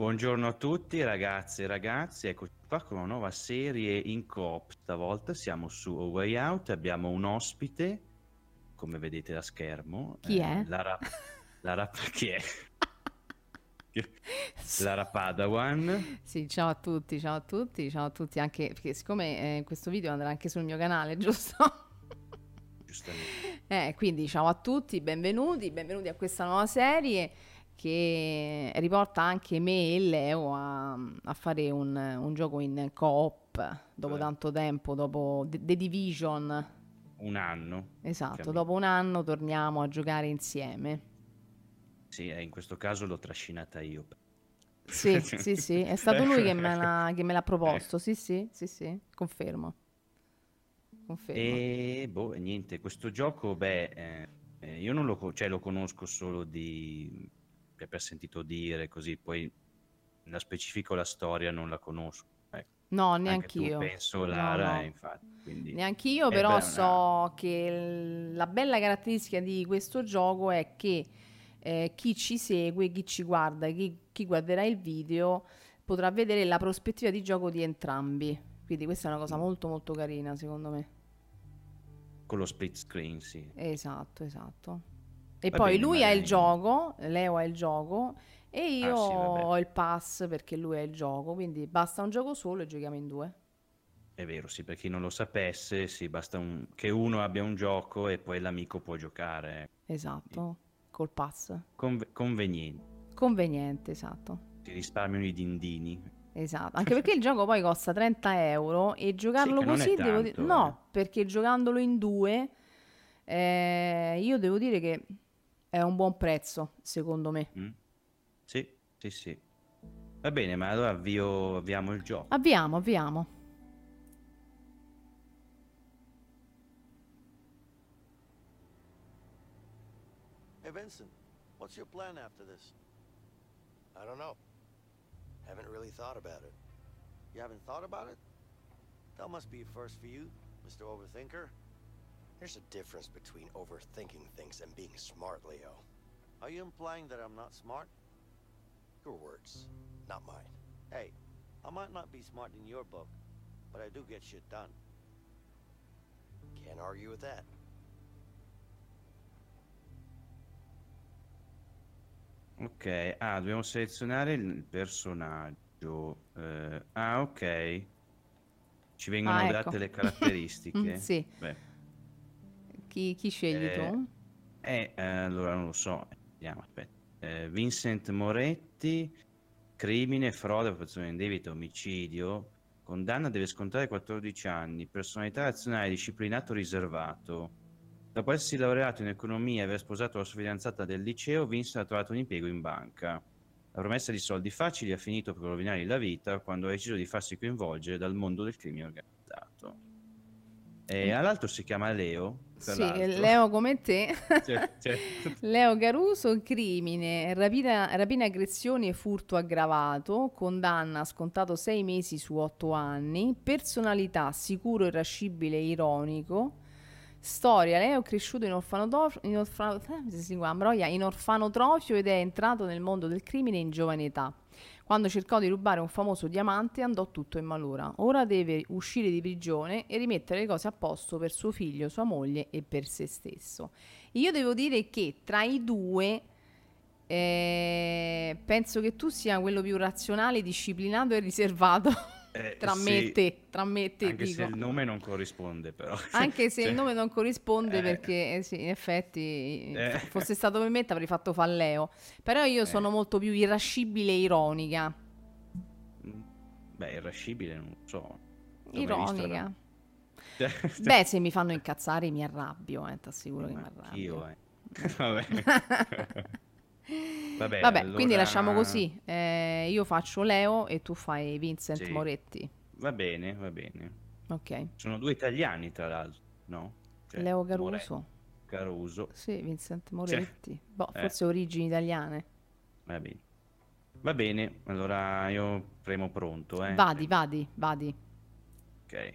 Buongiorno a tutti ragazze e ragazzi, eccoci qua con una nuova serie in coop. Stavolta siamo su A Way Out, abbiamo un ospite, come vedete da schermo. Chi è? Eh, Lara, Lara, chi è? Lara Padawan. Sì, ciao a tutti, ciao a tutti, ciao a tutti, anche perché siccome eh, questo video andrà anche sul mio canale, giusto? Giustamente. Eh, quindi ciao a tutti, benvenuti, benvenuti a questa nuova serie che riporta anche me e Leo a, a fare un, un gioco in co-op dopo Eh. tanto tempo, dopo The, The Division. Un anno. Esatto, dopo un anno torniamo a giocare insieme. Sì, eh, in questo caso l'ho trascinata io. Sì, sì, sì, è stato lui che me l'ha, che me l'ha proposto, sì, sì, sì, sì, confermo. Confermo. E boh, niente, questo gioco, beh, eh, eh, io non lo, cioè, lo conosco solo di per aver sentito dire così, poi nello specifico la storia non la conosco. Ecco, No, neanch'io. penso, No, Lara, no. eh, infatti. Quindi... Neanch'io, Eh, però beh, so che la bella caratteristica di questo gioco è che eh, chi ci segue, chi ci guarda, chi, chi guarderà il video potrà vedere la prospettiva di gioco di entrambi. Quindi questa è una cosa molto molto carina, secondo me. Con lo split screen, sì. Esatto, esatto. E Va poi bene, lui ha il gioco, Leo ha il gioco e io Ah, sì, ho il pass perché lui ha il gioco, quindi basta un gioco solo e giochiamo in due. È vero, sì, per chi non lo sapesse, sì, basta un- che uno abbia un gioco e poi l'amico può giocare. Esatto, col pass. Conve- conveniente, Conveniente, esatto. ti risparmiano i dindini. Esatto, anche perché il gioco poi costa 30 euro e giocarlo è così devo dire... tanto, No, eh. perché giocandolo in due eh, io devo dire che è un buon prezzo, secondo me. Mm? Sì, sì, sì. Va bene, ma allora avvio, avviamo il gioco. Avviamo, avviamo. Hey, Vincent, what's your plan after this? I don't know. Haven't really thought about it. You haven't thought about it? That must be a first for you, Mr. Overthinker. There's a difference between overthinking things and being smart, Leo. Are you implying that I'm not smart? Your words, not mine. Hey, I might not be smart in your book, but I do get shit done. Can't argue with that. Ok, ah, dobbiamo selezionare il personaggio. Eh, ah, ok. Ci vengono Ah, ecco. date le caratteristiche. Mm, sì. Beh, Chi, chi scegli Eh, tu? eh, eh, allora non lo so. Vediamo, aspetta. Eh, Vincent Moretti, crimine, frode, appropriazione indebita, omicidio. Condanna deve scontare 14 anni. Personalità razionale, disciplinato, riservato. Dopo essersi laureato in economia e aver sposato la sua fidanzata del liceo, Vincent ha trovato un impiego in banca. La promessa di soldi facili ha finito per rovinargli la vita quando ha deciso di farsi coinvolgere dal mondo del crimine organizzato. E all'altro si chiama Leo. Sì. Leo come te. Cioè- cioè- Leo Caruso, crimine, rapina, rapina, aggressioni e furto aggravato, condanna scontato 6 mesi su 8 anni, personalità sicuro, irascibile e ironico, storia, Leo è cresciuto in, orfanotrofio, in, orfano- eh, in orfanotrofio ed è entrato nel mondo del crimine in giovane età. Quando cercò di rubare un famoso diamante andò tutto in malora. Ora deve uscire di prigione e rimettere le cose a posto per suo figlio, sua moglie e per se stesso. Io devo dire che tra i due eh, penso che tu sia quello più razionale, disciplinato e riservato Eh, tra me e te, tra me e te Anche se dico. il nome non corrisponde, però. Anche se il Cioè, nome non corrisponde eh. perché eh, sì, in effetti Eh. fosse stato per me ti avrei fatto falleo. Però io sono molto più irascibile e ironica. Beh, irascibile, non so. Non Ironica. Beh, se mi fanno incazzare mi arrabbio, eh, ti assicuro che mi arrabbio. anch'io, eh. Vabbè. Vabbè, Vabbè, quindi allora- lasciamo così. Eh, io faccio Leo e tu fai Vincent Sì. Moretti. Va bene, va bene. Ok. Sono due italiani, tra l'altro, no? Cioè, Leo Moretti, Caruso. Caruso. Sì, Vincent Moretti. Boh, eh. forse origini italiane. Va bene. Va bene, allora io premo pronto, eh. Vadi, vadi, vadi. Ok.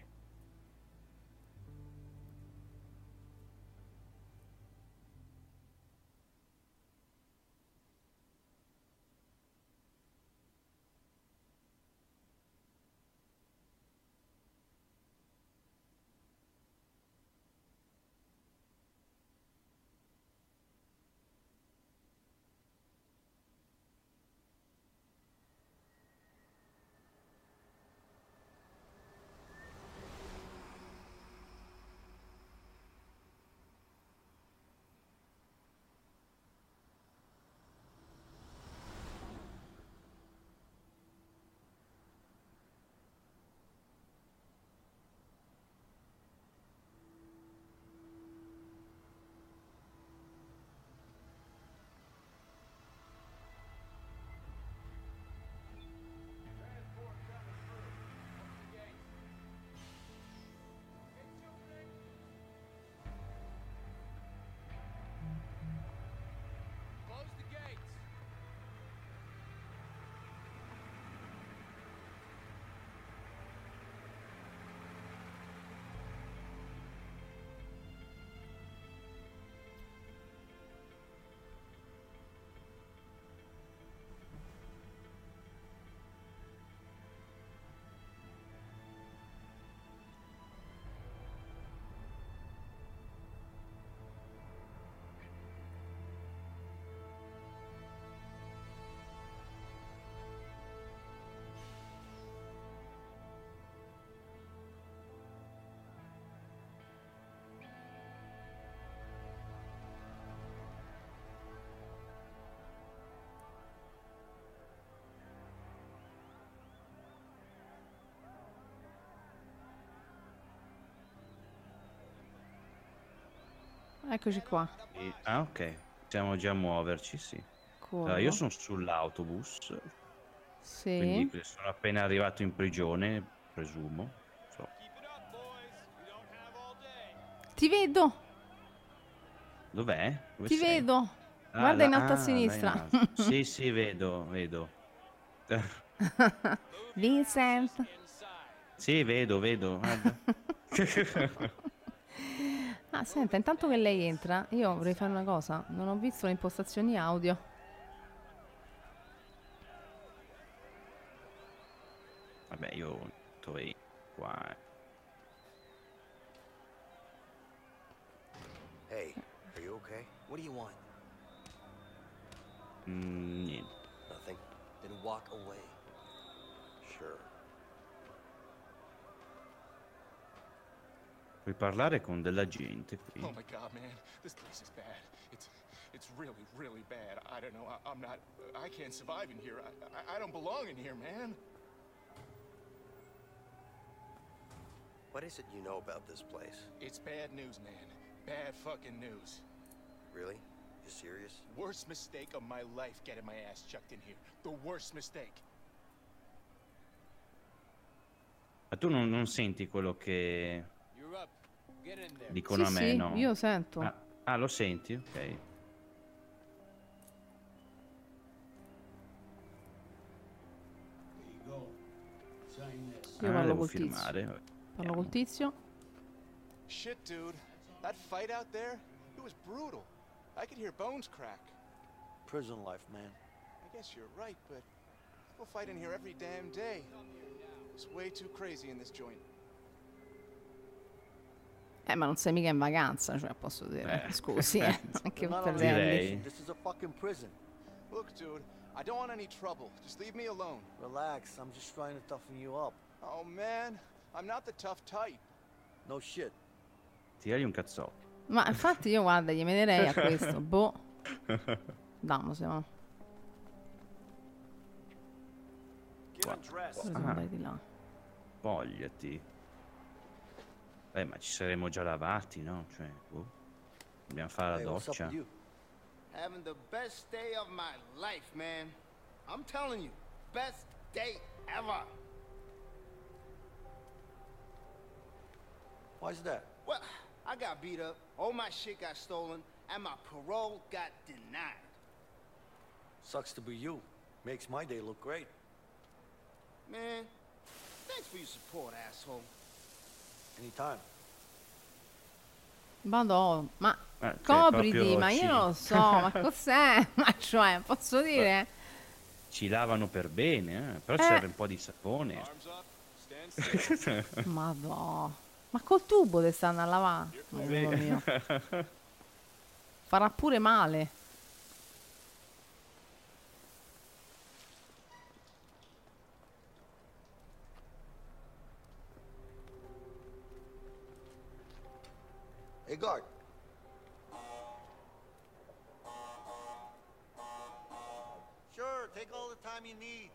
Eccoci qua. E- Ah, ok. Possiamo già muoverci, sì. Allora, io sono sull'autobus, Sì. quindi sono appena arrivato in prigione, presumo. So. Ti vedo, Dov'è? Dove ti sei? vedo. Ah, Guarda là- in alto a ah, là sinistra. sì, sì, vedo, vedo. Vincent. sì, vedo, vedo. Ah, senta, intanto che lei entra, io vorrei fare una cosa. Non ho visto le impostazioni audio. Vabbè, io dove qua. Hey, are you okay? What do you want? Mm, niente. Nothing. Then walk away. Sure. Puoi parlare con della gente qui. Oh my god, man, this place is bad. It's it's really, really bad. I don't know. I, I'm not. I can't survive in here. I, I I don't belong in here, man. What is it you know about this place? It's bad news, man. Bad fucking news. Really? You serious? Worst mistake of my life getting my ass chucked in here. The worst mistake. Ma tu non, non senti quello che You're up. Get in there. Dicono sì, a me, sì, no? io sento. Ah, ah, lo senti? Ok. Io ah, parlo col tizio. firmare. vabbè. Parlo col tizio. Shit, dude. That fight out there, it was brutal. I could hear bones crack. Prison life, man. I guess you're right, but people fight in here every damn day. It's way too crazy in this joint. Eh, ma non sei mica in vacanza, cioè posso dire. Eh. Scusi, eh. Anche per. Direi. This is a fucking prison. Look, dude, I don't want any trouble. Just leave me alone. Relax, I'm just trying to toughen you up. Oh man, I'm not the tough type. No shit. Tiragli un cazzotto. Ma infatti io guarda, gli metterei a questo. Boh. Dammo, se no. Di là. Vogliati. Eh, ma ci saremmo già lavati, no? Cioè, boh. Dobbiamo fare la Hey, what's up doccia. with? Having the best day of my life, man. I'm telling you, best day ever. Why's that? Well, I got beat up, all my shit got stolen, and my parole got denied. Sucks to be you. Makes my day look great. Man, thanks for your support, asshole. Anytime. Vado, ma Eh, copriti, ma io ci- non lo so, ma cos'è? Ma cioè, posso dire? Ci lavano per bene, eh? Però Eh. serve un po' di sapone. Madò. Ma col tubo te stanno a lavare? Farà pure male. Hey, guard. Sure, take all the time you need.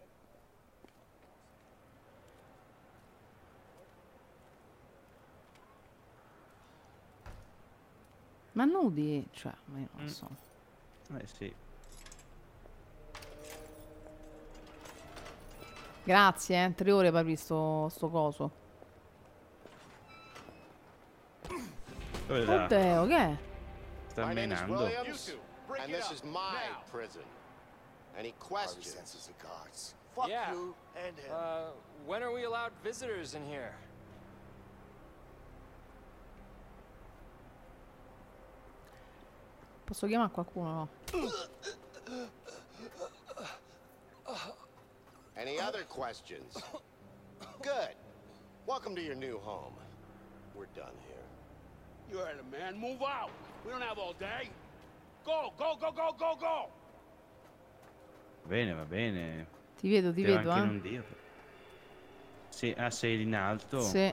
Ma nudi? Cioè, ma io non Mm. so. Eh sì. Grazie, eh. Tre ore per aprire sto, sto coso. Is menando? You Williams, two, break and this is my now. prison. Any questions? senses the gods. Fuck Yeah. you and him. Uh, when are we allowed visitors in here? Posso chiamare qualcuno? No. Any other questions? Good. Welcome to your new home. We're done here. You heard him, man. Move out. We don't have all day. Go, go, go, go, go, go. Va bene, va bene. Ti vedo, ti Devo vedo, anche eh. non dirlo. Sì, ah, sei in alto? Sì,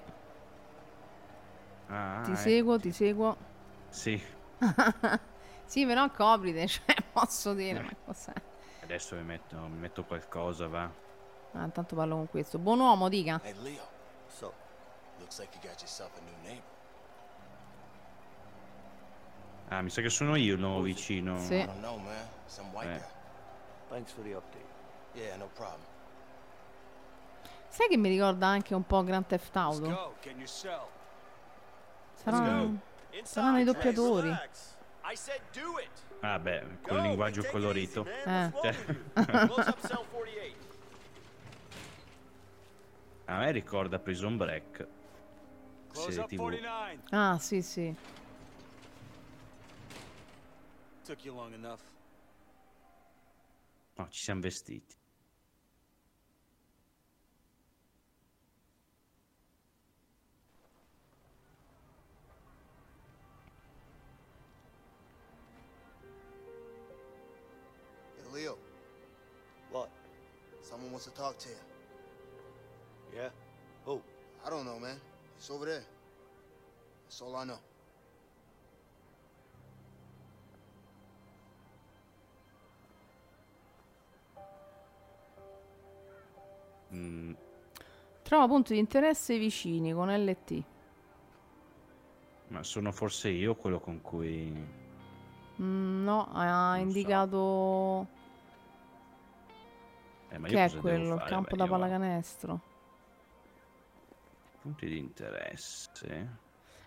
Ah, ti eh, seguo, ti seguo. Sì, Sì, però coprite, cioè, posso dire, ma cos'è? adesso mi metto, mi metto qualcosa, va. Ah, intanto parlo con questo. Buon uomo, dica. Hey, Leo. Up? Looks like you got yourself a new neighbor. Ah, mi sa che sono io il nuovo vicino. Sì. Eh. guy. Thanks for the update. Yeah, no problem. Sai che mi ricorda anche un po' Grand Theft Auto? Saranno, saranno i doppiatori. Ah, beh, col linguaggio colorito. Eh. Close up cell 48. a me ricorda Prison Break. Serie TV. 49. Ah, sì, sì. Took you long enough. No, ci siamo vestiti. Hey, Leo, What? someone wants to talk to you. Yeah? Who? I don't know, man. It's over there. That's all I know. Trova punti di interesse vicini con LT. ma sono forse io quello con cui... Mm, no, ha so. indicato Eh, ma io che è quello, il campo Beh, da io- pallacanestro. Punti di interesse.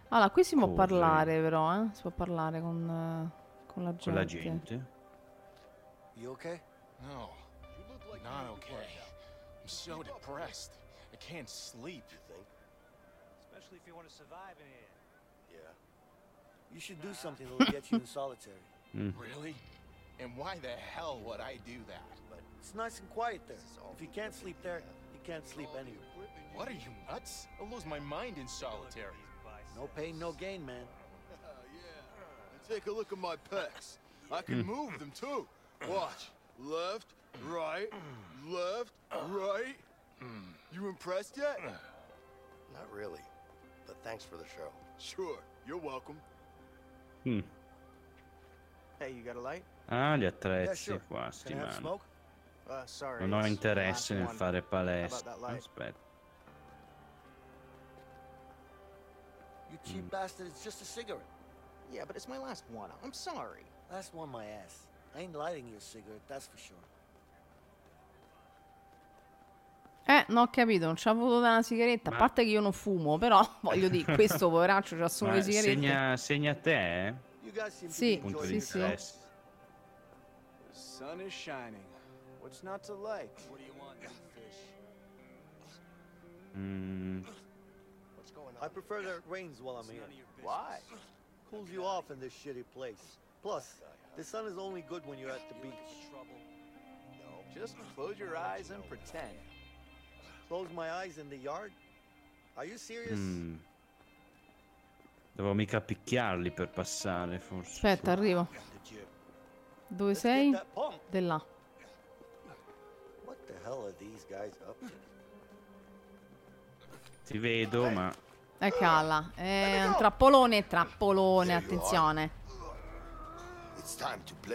Allora, qui si può Cose. parlare però, eh? Si può parlare con, eh, con la gente. Con la gente. You okay? No, not okay. I'm so depressed. I can't sleep. You think? Especially if you want to survive in here. Yeah. You should do something that'll get you in solitary. Mm. Really? And why the hell would I do that? But it's nice and quiet there. If you can't sleep there, you can't sleep anywhere. What are you nuts? I'll lose my mind in solitary. No pain, no gain, man. And take a look at my pecs. I can move them too. Watch. Left, right, left, right. You impressed yet? Not really. But thanks for the show. Sure. You're welcome. Mm. Hey, you got a light? Ah, gli Yeah, attrezzi sure. qua, Can sti I have mani. smoke? Uh, sorry. Non ho it's the interesse last nel fare palestra. Aspetta. You cheap bastard, it's just a cigarette. Yeah, but it's my last one. I'm sorry. Last one, my ass. I ain't lighting your cigarette, that's for sure. Eh, non ho capito, non c'ha avuto da una sigaretta. Ma- A parte che io non fumo, però voglio dire, questo poveraccio c'ha solo Ma le sigarette. segna, segna te, eh? Sì, sì, sì. The sun is shining. What's not to like? What do you want, fish? Mm, What's going I on? prefer that it rains while I'm here. Why? Cools you off in this shitty place. Plus, the sun is only good when you're at the beach. Just close your eyes and pretend. Close my eyes in the yard? Are you serious? mm. Devo mica picchiarli per passare, forse. Aspetta, arrivo. Dove Let's sei? Di là. What the hell are these guys up to? Ti vedo, ma... Eccola. È un trappolone, trappolone, attenzione.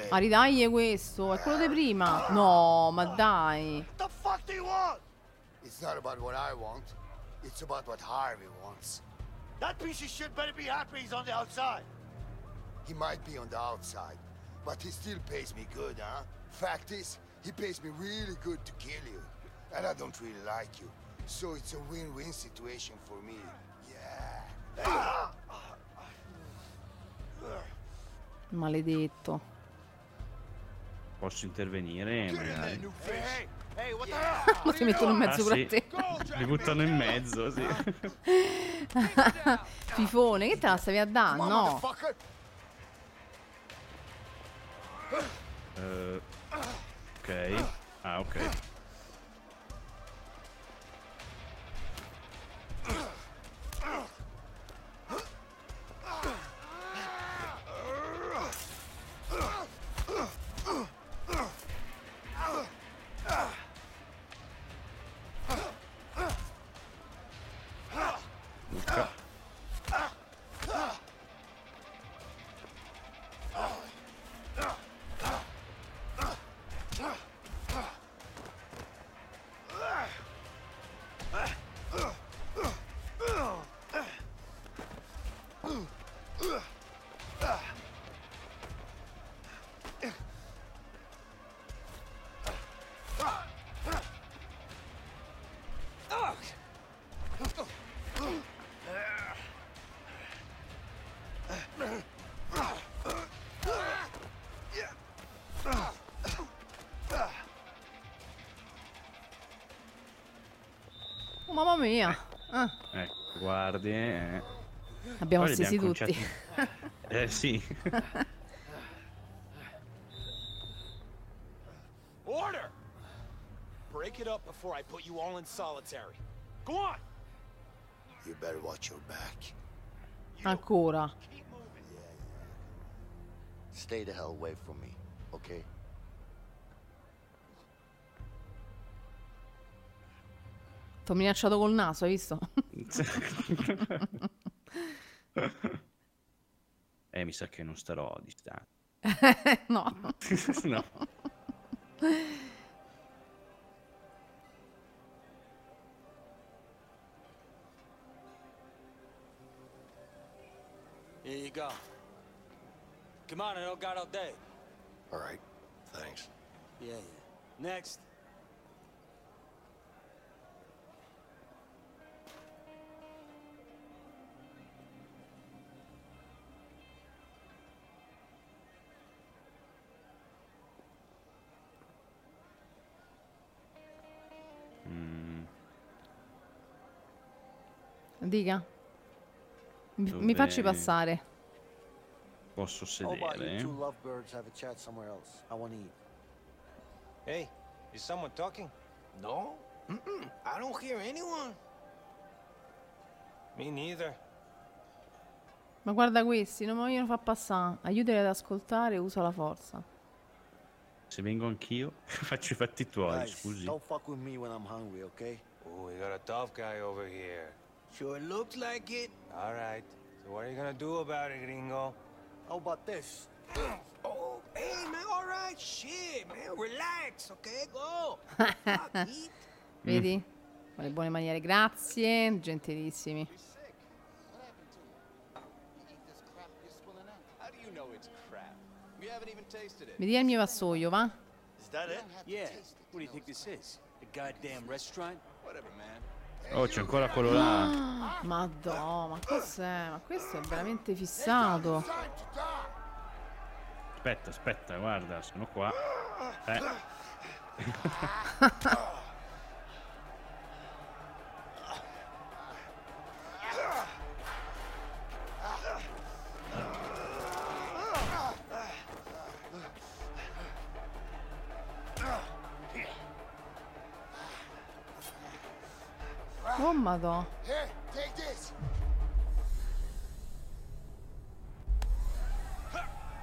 Ma ridagli questo, è quello di prima. No, ma dai. the fuck do you want? It's not about what I want. It's about what Harvey wants. That piece of shit better be happy he's on the outside. He might be on the outside, but he still pays me good, huh? Fact is, he pays me really good to kill you. And I don't really like you. So it's a win-win situation for me. Yeah. Maledetto. Posso intervenire? Magari. The hell? Lo ti mettono in mezzo Ah, pure sì. a te. Mi buttano in mezzo, sì. Fifone, che te la stavi a dare? No. Eh, ok. Ah, ok. Mamma mia. Ah, Ecco, guardi. eh. abbiamo abbiamo tutti. Eh sì. Order! Break it up before I put you all in solitary. Go on! You better watch your back. Ancora. Stay the hell away from me, T'ho minacciato col naso, hai visto? eh, mi sa che non starò distante. no. no. Here you go. Come on, I don't got all day. All right, thanks. Yeah, yeah. Next. Dica. Mi, Dove- mi facci passare. posso you sedere? eat. Hey, is someone talking? No? Mm-mm. I don't hear anyone. Me neither. Ma guarda questi, non mi vogliono far passare. Aiutali ad ascoltare, usa la forza. Se vengo anch'io, faccio i fatti tuoi, Guys, scusi. don't fuck with me when I'm hungry, okay? Oh, we got a tough guy over here. Sure looks like it. All right. So what are you gonna do about it, gringo? How about this? Oh, hey, man, all right. Shit, man. Relax, okay? Go. Vedi? Con le buone maniere, grazie. Gentilissimi. Mi dia il mio vassoio, va? Is that it? Yeah. What do you think this is? A goddamn restaurant? Whatever, man. Oh, c'è ancora quello là. Madonna, ma cos'è? Ma questo è veramente fissato. Aspetta, aspetta, guarda, sono qua. Eh. Oh madò.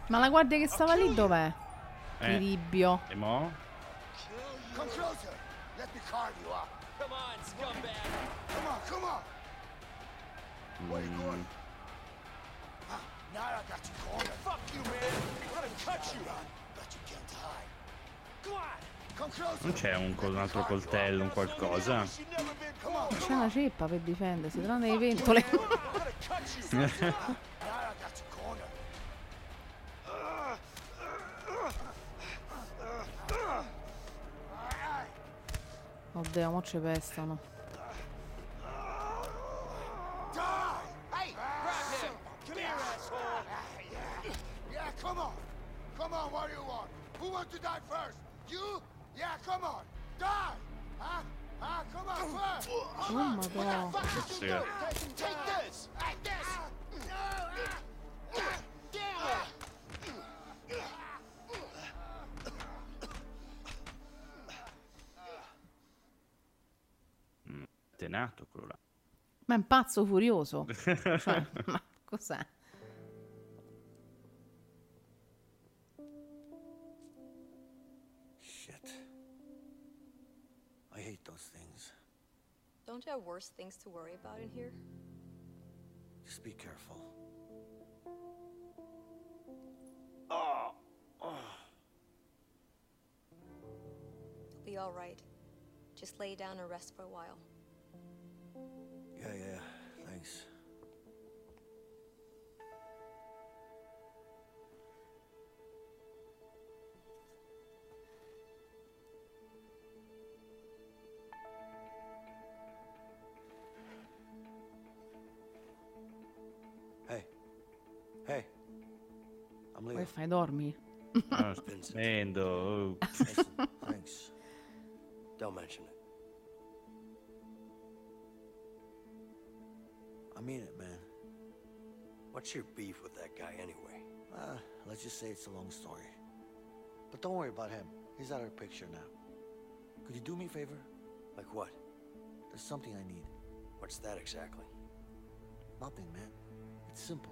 Ma la guardia che stava lì dov'è? Eh. Quiribbio. E mo? Come closer. Let me carve you up. Come on, scumbag. Come on, come on. Where you going? Ah, now I got you cornered. Fuck you, man. I'm gonna cut you. Run, but you can't hide. Come on. Non c'è un, un altro coltello, un qualcosa? Come on, C'è una ceppa per difendersi, tranne le ventole. Oddio, mo ci pestano. Die! Hey, grab him! Come here, asshole! Yeah, come on! Come on, what do you want? Who wants to die first? You? Yeah, come on! Die! Huh? Huh? Come on, first! Oh madonna. Sì! Tenato quello là. Ma è un pazzo furioso. Cioè, ma cos'è? Don't you have worse things to worry about in here? Just be careful. You'll be all right. Just lay down and rest for a while. Yeah, yeah, thanks. Hey. I'm leaving. Poi Leo. fai dormi. Ah, stupendo. oh. Listen, thanks. Don't mention it. I mean it, man. What's your beef with that guy anyway? Uh, let's just say it's a long story. But don't worry about him. He's out of the picture now. Could you do me a favor? Like what? There's something I need. What's that exactly? Nothing, man. It's simple.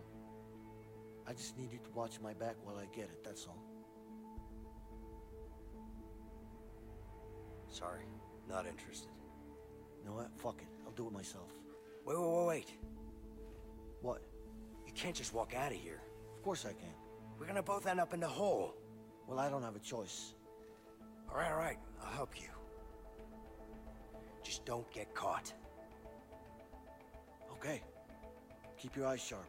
I just need you to watch my back while I get it, that's all. Sorry, not interested. You know what? Fuck it. I'll do it myself. Wait, wait, wait, wait. What? You can't just walk out of here. Of course I can. We're gonna both end up in the hole. Well, I don't have a choice. All right, all right. I'll help you. Just don't get caught. Okay. Keep your eyes sharp.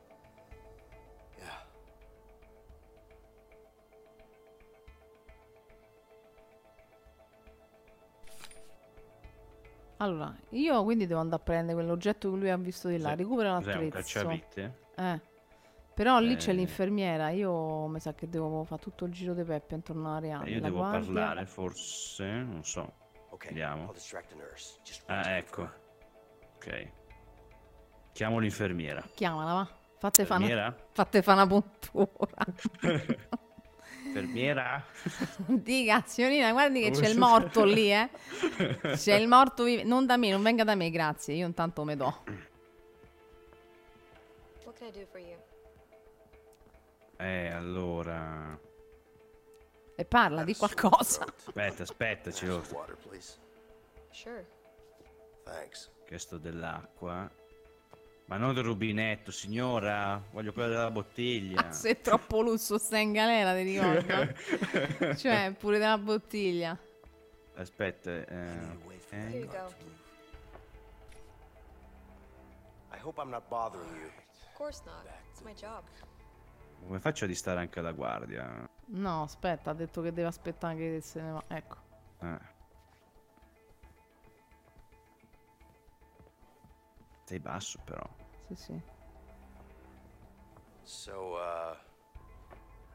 Allora, io quindi devo andare a prendere quell'oggetto che lui ha visto di là. Cos'è? Recupera Cos'è, un l'attrezzo. cacciavite? Eh. Però lì c'è Eh. l'infermiera. Io mi sa che devo fare tutto il giro di Peppe intorno alla reale. Eh, io la devo guardia. parlare, forse, non so. Ok, Vediamo. I'll distract the nurse. Just Ah, ecco. Ok. Chiamo l'infermiera. Chiamala, va. Fate fa una, Infermiera? fate fa una puntura. Infermiera? Dica, signorina, guardi che c'è il morto lì, eh. C'è il morto vive. Non da me, non venga da me, grazie. Io intanto me do. What can I do for you? Eh, allora... E parla di qualcosa. Aspetta, aspetta, ce l'ho. Sure. Chiesto dell'acqua. Ma non del rubinetto, signora. Voglio quella della bottiglia. Se è troppo lusso sta in galera, ti ricordo. cioè, pure della bottiglia. Aspetta, eh, Here you ok. go. I hope I'm not bothering you. Of course not. It's my job. Come faccio a distare anche la guardia? No, aspetta, ha detto che deve aspettare che se ne va. Ecco. Eh. Sei basso però. Sì, sì. So, uh,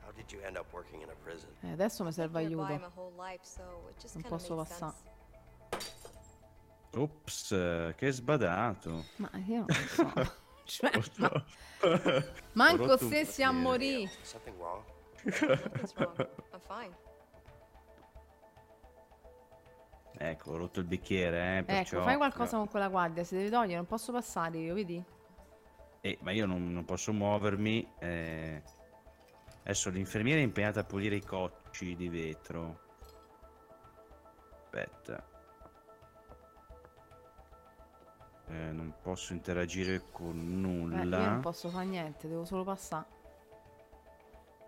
how did you end up working in a prison? Eh, adesso mi serve aiuto. Non posso passare. Ops, eh, che sbadato. Ma io non so. cioè, ma- Ho manco a bicchiere. morire. Something wrong? Nothing's wrong. I'm fine. Ecco, ho rotto il bicchiere, eh, perciò... Ecco, fai qualcosa con quella guardia. Se devi togliere, non posso passare io, vedi? Eh, ma io non, non posso muovermi. eh. Adesso l'infermiera è impegnata a pulire i cocci di vetro. Aspetta. Eh, non posso interagire con nulla. io non posso fare niente, devo solo passare.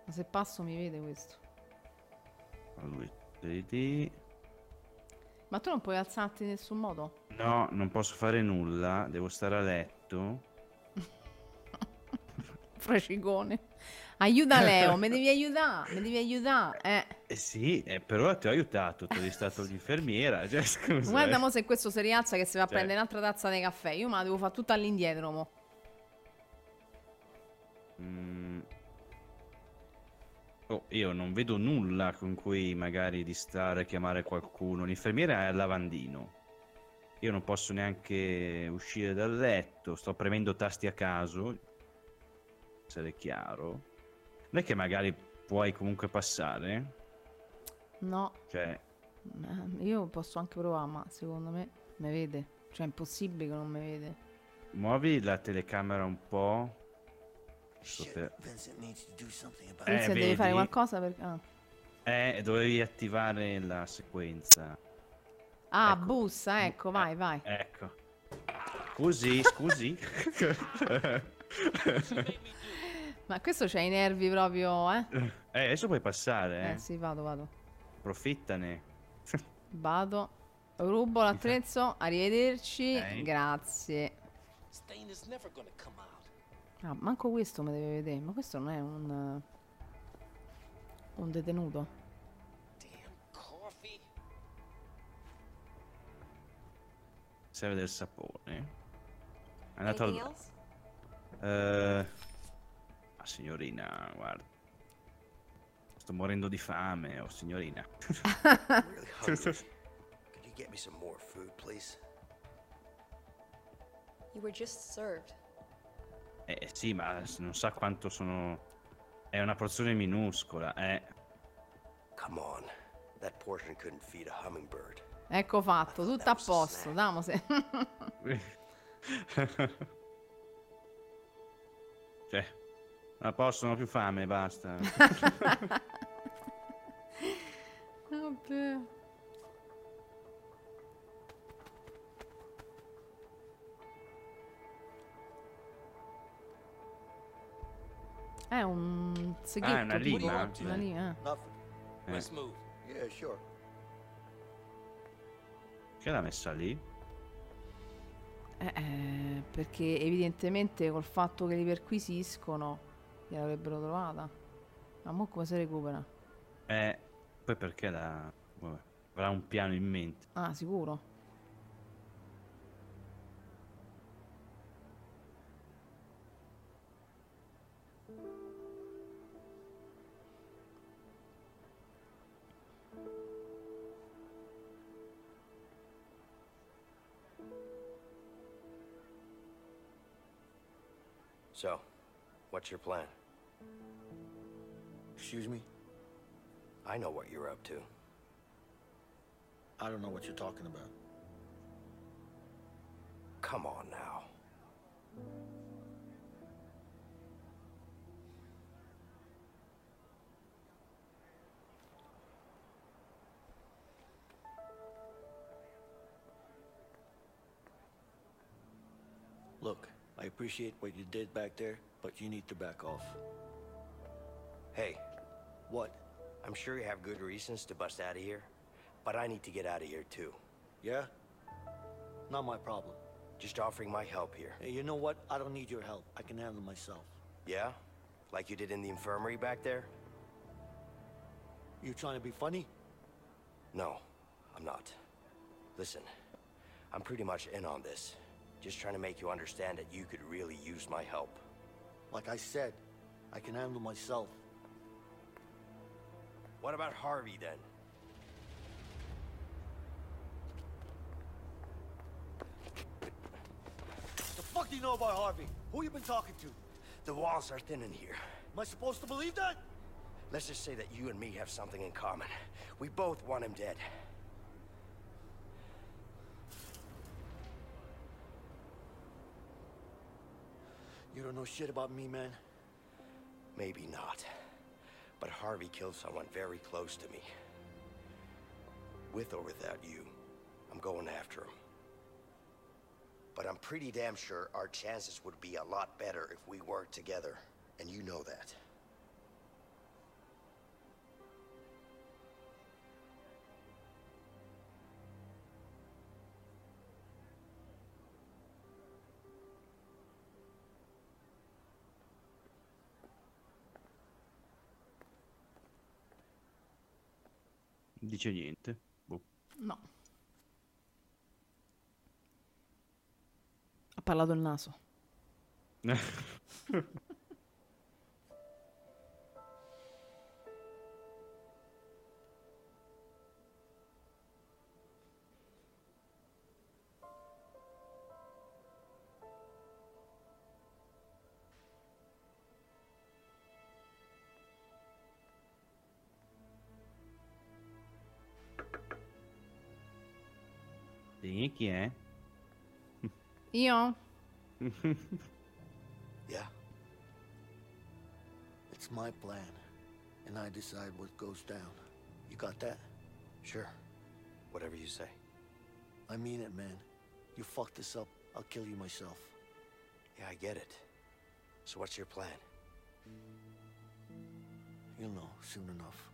Ma se passo mi vede questo. Lui, vedi? Ma tu non puoi alzarti in nessun modo? No, non posso fare nulla. Devo stare a letto. Fracicone. Aiuta Leo, mi devi aiutare, mi devi aiutare. Eh. Eh sì, eh, però ti ho aiutato. Ti ho distrato l'infermiera. Cioè, scusa. Guarda eh. mo se questo si rialza che si va a Cioè. prendere un'altra tazza di caffè. Io me la devo fare tutta all'indietro mo. Mm. Oh, io non vedo nulla con cui magari distrarre, chiamare qualcuno. L'infermiera è al lavandino. Io non posso neanche uscire dal letto. Sto premendo tasti a caso. Essere chiaro. Non è che magari puoi comunque passare? No, Cioè, eh, io posso anche provare, ma secondo me mi vede. Cioè è impossibile che non mi vede. muovi la telecamera un po'. Shit, Eh, devi fare qualcosa per... Ah, Eh, dovevi attivare la sequenza. Ah, Ecco. bussa, ecco, vai, vai. Ecco. Scusi, scusi. Ma questo c'ha i nervi proprio, eh? Eh, adesso puoi passare, eh. Eh sì, vado, vado. Approfittane. Vado. Rubo l'attrezzo, arrivederci. Ok. Grazie. Stain is never gonna come out. Ah, manco questo mi deve vedere. Ma questo non è un... eh, Un detenuto. Serve del sapone. È andato al... Ah, signorina, guarda. Sto morendo di fame, oh signorina. Get me some more food, please? You were just served. Eh sì, ma non sa quanto sono... È una porzione minuscola, eh. Come on. That portion couldn't feed a hummingbird. Ecco fatto, tutto a posto. Damo se... cioè, ma possono più fame, basta. Vabbè. È un seghetto. Ah, è una lima? Una lima, eh. Eh. Yeah, sure. Che l'ha messa lì? Eh, eh, perché evidentemente col fatto che li perquisiscono gliel'avrebbero trovata. Ma mo come si recupera? Eh, poi perché la... vabbè, avrà un piano in mente. Ah, sicuro. So, what's your plan? Excuse me? I know what you're up to. I don't know what you're talking about. Come on now. Appreciate what you did back there, but you need to back off. Hey, What? I'm sure you have good reasons to bust out of here, but I need to get out of here too. Yeah? Not my problem. Just offering my help here. Hey, you know what? I don't need your help. I can handle myself. Yeah? Like you did in the infirmary back there? You trying to be funny? No, I'm not. Listen, I'm pretty much in on this. Just trying to make you understand that you could really use my help. Like I said, I can handle myself. What about Harvey then? The fuck do you know about Harvey? Who you been talking to? The walls are thin in here. Am I supposed to believe that? Let's just say that you and me have something in common. We both want him dead. You don't know shit about me, man. Maybe not. But Harvey killed someone very close to me. With or without you, I'm going after him. But I'm pretty damn sure our chances would be a lot better if we worked together. And you know that. Dice niente. Boh. No. Ha parlato il naso. Sì, chi è? Io? Yeah. It's my plan, and I decide what goes down. You got that? Sure. Whatever you say. I mean it, man. You fuck this up, I'll kill you myself. Yeah, I get it. So what's your plan? You'll know soon enough.